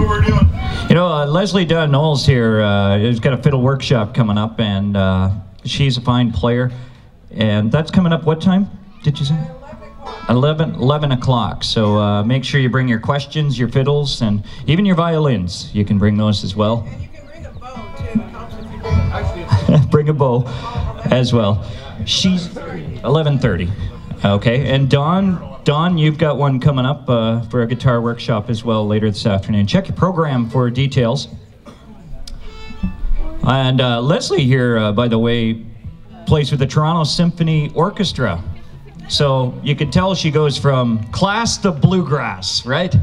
know what we're doing. You know, uh, Leslie Dawn Knowles here uh, has got a fiddle workshop coming up, and uh, she's a fine player. And that's coming up what time, did you say? 11, 11 o'clock. So uh, make sure you bring your questions, your fiddles, and even your violins. You can bring those as well. And you can bring a bow too. It helps bring a bow. bring a bow as well. She's 11:30. Okay, and Don, Don, you've got one coming up uh, for a guitar workshop as well later this afternoon. Check your program for details. And uh, Leslie here, uh, by the way, plays with the Toronto Symphony Orchestra. So you can tell she goes from class to bluegrass, right?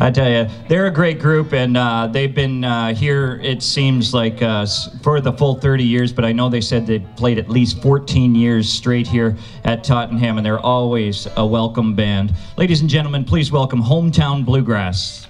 I tell you, they're a great group, and uh, they've been uh, here. It seems like uh, for the full 30 years, but I know they said they played at least 14 years straight here at Tottenham, and they're always a welcome band. Ladies and gentlemen, please welcome Hometown Bluegrass.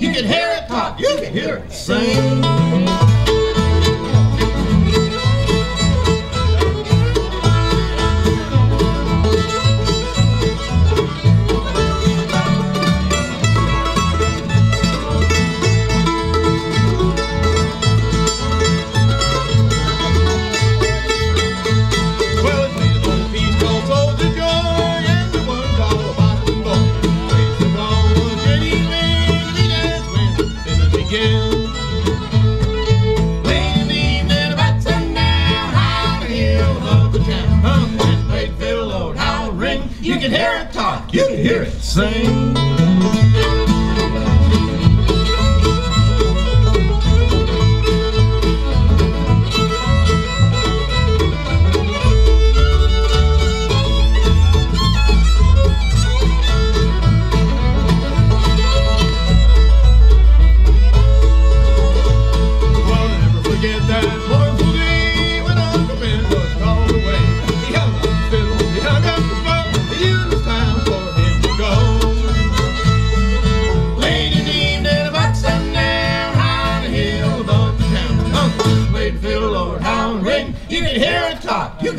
You can hear it talk, you can hear it sing. Ring. You can hear it talk, you can hear it sing.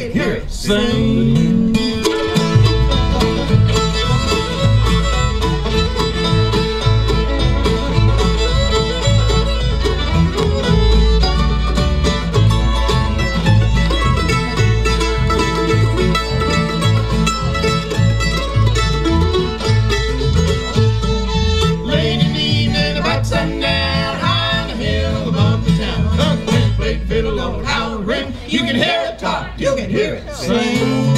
Can hear it. Sing. Fiddle, Lord, how it sing.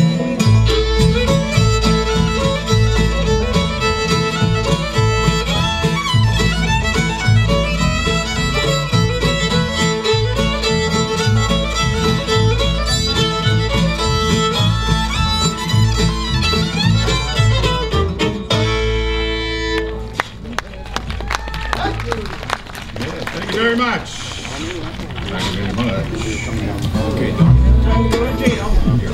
very much. Thank you very much. Okay.